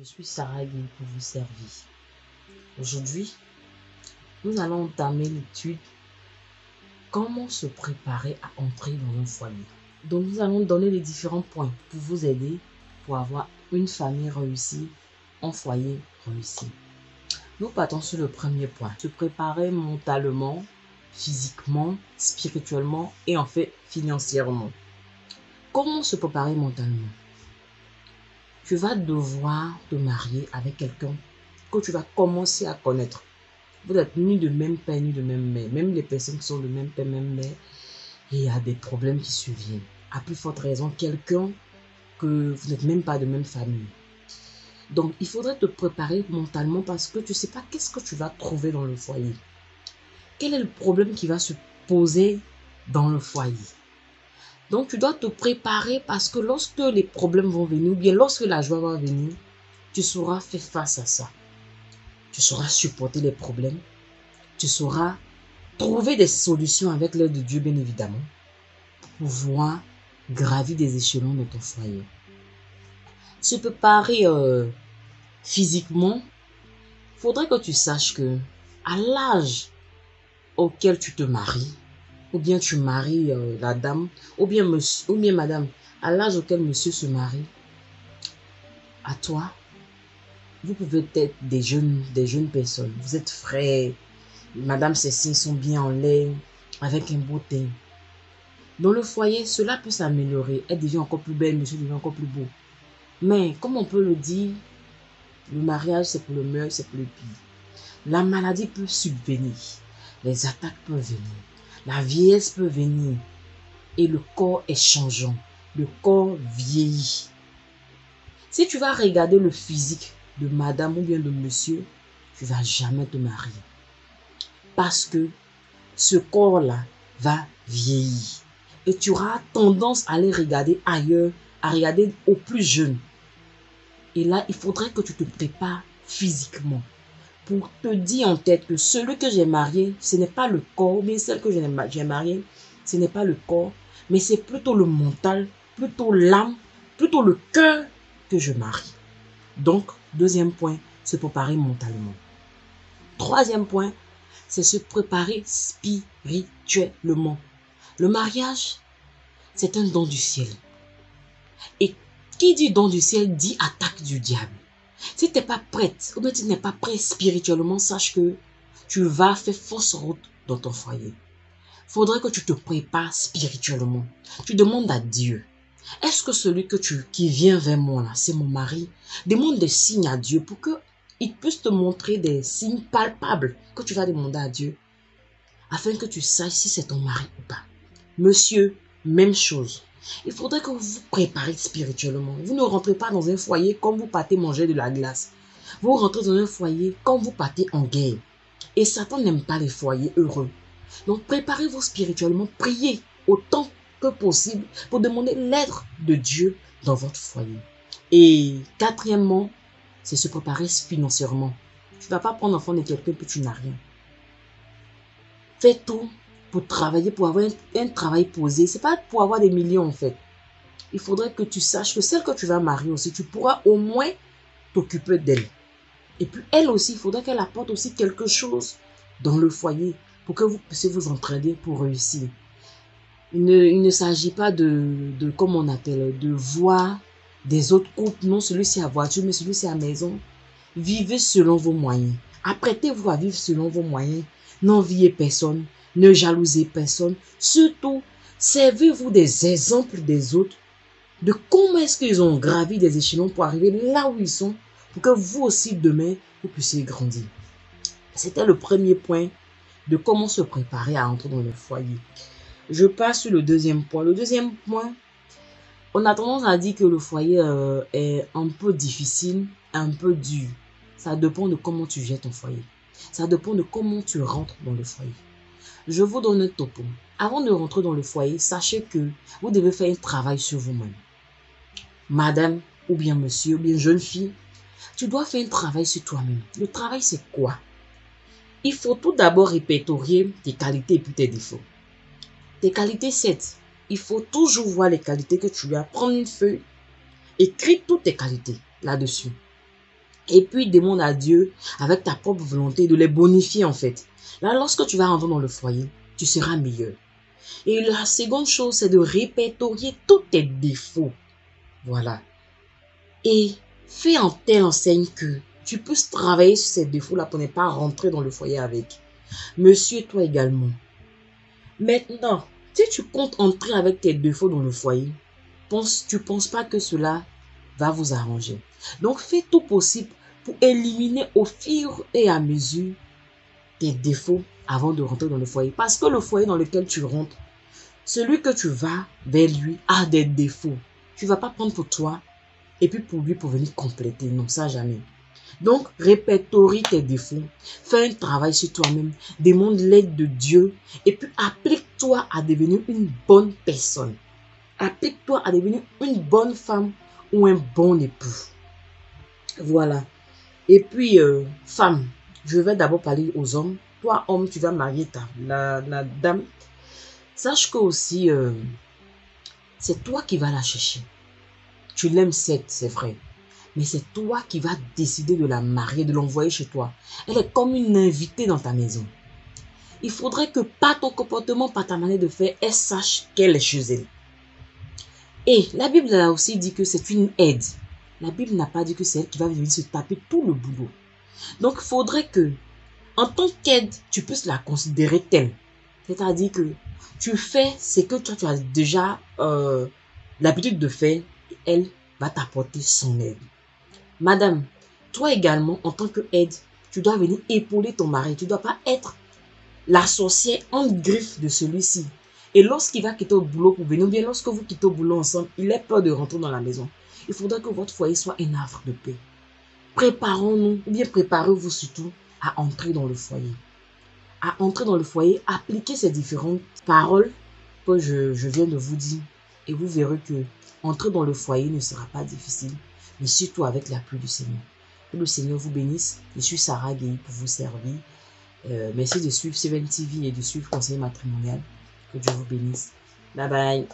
Je suis Sarah Guy pour vous servir. Aujourd'hui, nous allons entamer l'étude comment se préparer à entrer dans un foyer. Donc, nous allons donner les différents points pour vous aider pour avoir une famille réussie, un foyer réussi. Nous partons sur le premier point. Se préparer mentalement, physiquement, spirituellement et en fait financièrement. Comment se préparer mentalement? Tu devoir te marier avec quelqu'un que tu vas commencer à connaître. Vous êtes ni de même père ni de même mère. Même les personnes qui sont de même père, même mère, il y a des problèmes qui surviennent. À plus forte raison, quelqu'un que vous n'êtes même pas de même famille. Donc, il faudrait te préparer mentalement parce que tu ne sais pas qu'est-ce que tu vas trouver dans le foyer. Quel est le problème qui va se poser dans le foyer? Donc, tu dois te préparer parce que lorsque les problèmes vont venir, ou bien lorsque la joie va venir, tu sauras faire face à ça. Tu sauras supporter les problèmes. Tu sauras trouver des solutions avec l'aide de Dieu, bien évidemment, pour pouvoir gravir des échelons dans ton foyer. Se préparer euh, physiquement, faudrait que tu saches que à l'âge auquel tu te maries, ou bien tu maries euh, la dame, ou bien monsieur, ou bien madame, à l'âge auquel monsieur se marie, à toi, vous pouvez être des jeunes, des jeunes personnes. Vous êtes frais. Madame, ses signes sont bien en lait, avec un beau teint. Dans le foyer, cela peut s'améliorer. Elle devient encore plus belle, monsieur devient encore plus beau. Mais, comme on peut le dire, le mariage, c'est pour le meilleur, c'est pour le pire. La maladie peut subvenir. Les attaques peuvent venir. La vieillesse peut venir. Et le corps est changeant. Le corps vieillit. Si tu vas regarder le physique de madame ou bien de monsieur, tu vas jamais te marier. Parce que ce corps-là va vieillir. Et tu auras tendance à aller regarder ailleurs, à regarder aux plus jeunes. Et là, il faudrait que tu te prépares physiquement pour te dire en tête que celui que j'ai marié, ce n'est pas le corps, mais celle que j'ai mariée, ce n'est pas le corps, mais c'est plutôt le mental, plutôt l'âme, plutôt le cœur que je marie. Donc, deuxième point, se préparer mentalement. Troisième point, c'est se préparer spirituellement. Le mariage, c'est un don du ciel. Et qui dit don du ciel dit attaque du diable. Si tu n'es pas prête, ou bien tu n'es pas prêt spirituellement, sache que tu vas faire fausse route dans ton foyer. Faudrait que tu te prépares spirituellement. Tu demandes à Dieu. Est-ce que celui que tu, qui vient vers moi là, c'est mon mari? Demande des signes à Dieu pour que il puisse te montrer des signes palpables que tu vas demander à Dieu afin que tu saches si c'est ton mari ou pas. Monsieur, même chose. Il faudrait que vous vous préparez spirituellement. Vous ne rentrez pas dans un foyer comme vous partez manger de la glace. Vous rentrez dans un foyer comme vous partez en guerre. Et Satan n'aime pas les foyers heureux. Donc préparez-vous spirituellement, priez autant que possible pour demander l'aide de Dieu dans votre foyer. Et quatrièmement, c'est se préparer financièrement. Tu ne vas pas prendre enfant de quelqu'un que tu n'as rien. Fais tout pour travailler, pour avoir un, travail posé. C'est pas pour avoir des millions en fait. Il faudrait que tu saches que celle que tu vas marier aussi, tu pourras au moins t'occuper d'elle. Et puis elle aussi, il faudrait qu'elle apporte aussi quelque chose dans le foyer pour que vous puissiez vous entraider pour réussir. Il ne, s'agit pas de, de, comme on appelle, de voir des autres couples, non celui-ci à voiture, mais celui-ci à maison. Vivez selon vos moyens. Apprêtez-vous à vivre selon vos moyens. N'enviez personne. Ne jalousez personne. Surtout, servez-vous des exemples des autres de comment est-ce qu'ils ont gravi des échelons pour arriver là où ils sont pour que vous aussi demain, vous puissiez grandir. C'était le premier point de comment se préparer à entrer dans le foyer. Je passe sur le deuxième point. Le deuxième point, on a tendance à dire que le foyer euh, est un peu difficile, un peu dur. Ça dépend de comment tu gères ton foyer. Ça dépend de comment tu rentres dans le foyer. Je vous donne un topo. Avant de rentrer dans le foyer, sachez que vous devez faire un travail sur vous-même. Madame, ou bien monsieur, ou bien jeune fille, tu dois faire un travail sur toi-même. Le travail, c'est quoi? Il faut tout d'abord répertorier tes qualités et puis tes défauts. Tes qualités, c'est, il faut toujours voir les qualités que tu as. Prendre une feuille, écris toutes tes qualités là-dessus. Et puis demande à Dieu, avec ta propre volonté, de les bonifier en fait. Là, lorsque tu vas rentrer dans le foyer, tu seras meilleur. Et la seconde chose, c'est de répertorier tous tes défauts. Voilà. Et fais en telle enseigne que tu puisses travailler sur ces défauts-là pour ne pas rentrer dans le foyer avec. Monsieur, toi également. Maintenant, si tu comptes entrer avec tes défauts dans le foyer, pense, tu ne penses pas que cela va vous arranger. Donc, fais tout possible pour éliminer au fur et à mesure tes défauts avant de rentrer dans le foyer. Parce que le foyer dans lequel tu rentres, celui que tu vas vers lui a des défauts. Tu vas pas prendre pour toi et puis pour lui pour venir compléter. Non, ça jamais. Donc, répertorie tes défauts, fais un travail sur toi-même, demande l'aide de Dieu et puis applique-toi à devenir une bonne personne. Applique-toi à devenir une bonne femme ou un bon époux. Voilà. Et puis, euh, femme, je vais d'abord parler aux hommes. Toi, homme, tu vas marier ta, la, dame. Sache que aussi, euh, c'est toi qui vas la chercher. Tu l'aimes, c'est vrai. Mais c'est toi qui vas décider de la marier, de l'envoyer chez toi. Elle est comme une invitée dans ta maison. Il faudrait que par ton comportement, par ta manière de faire, elle sache qu'elle est chez elle. Et la Bible a aussi dit que c'est une aide. La Bible n'a pas dit que c'est elle qui va venir se taper tout le boulot. Donc, il faudrait que, en tant qu'aide, tu puisses la considérer telle. C'est-à-dire que tu fais ce que toi, tu as déjà euh, l'habitude de faire. elle va t'apporter son aide. Madame, toi également, en tant qu'aide, tu dois venir épauler ton mari. Tu ne dois pas être la sorcière en griffe de celui-ci. Et lorsqu'il va quitter au boulot pour venir, ou bien lorsque vous quittez au boulot ensemble, il est peur de rentrer dans la maison. Il faudra que votre foyer soit un havre de paix. Préparons-nous, ou bien préparez-vous surtout à entrer dans le foyer. À entrer dans le foyer, appliquez ces différentes paroles que je, viens de vous dire. Et vous verrez que entrer dans le foyer ne sera pas difficile mais surtout avec l'appui du Seigneur. Que le Seigneur vous bénisse. Je suis Sarah Gueye pour vous servir. Euh, merci de suivre Seven TV et de suivre Conseil matrimonial. Que Dieu vous bénisse. Bye bye.